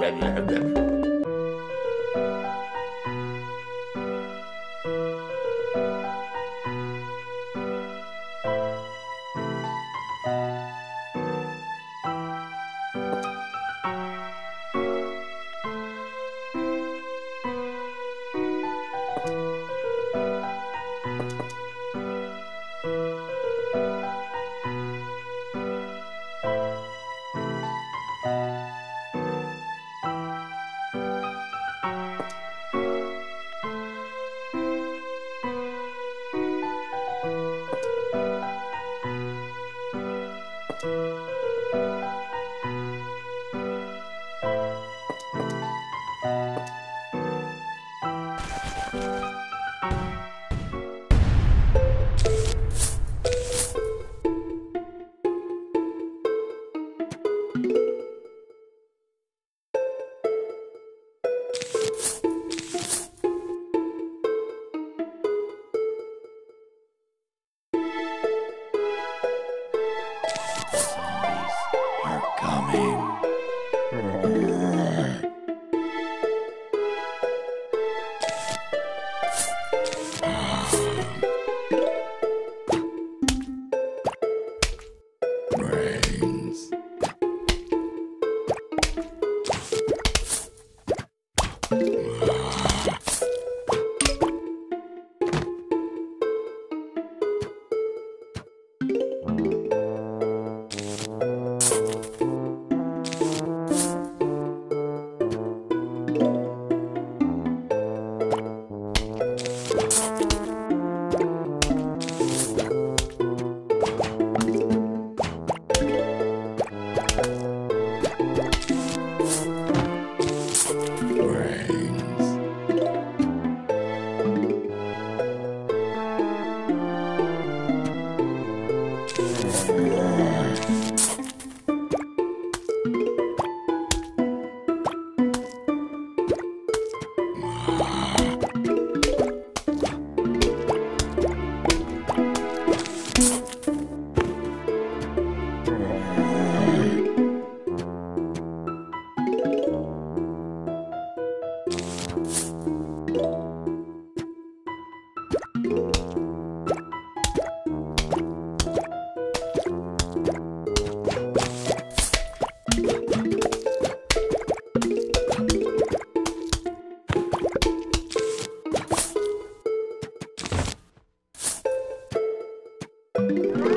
Ben Música